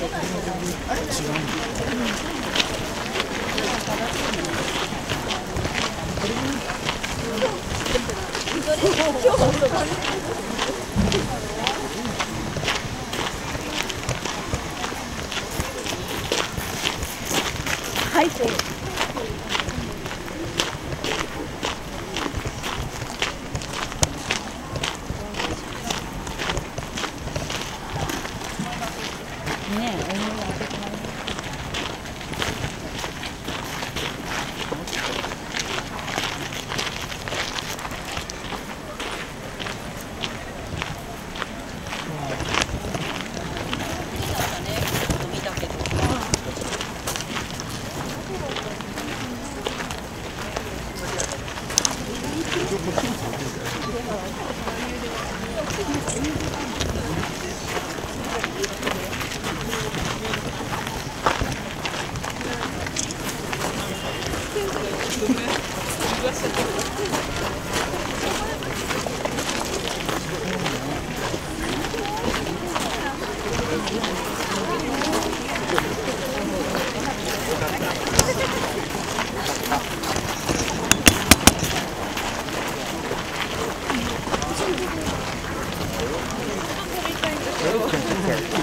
はい。てるねえ、思い当ててない。見たけどー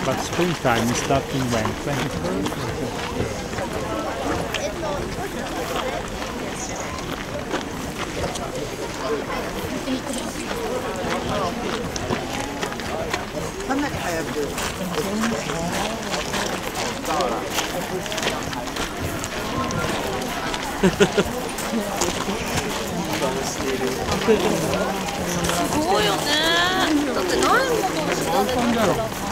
But springtime is starting when? 21st? かなり早くすごいよね。だってないもの知られたから。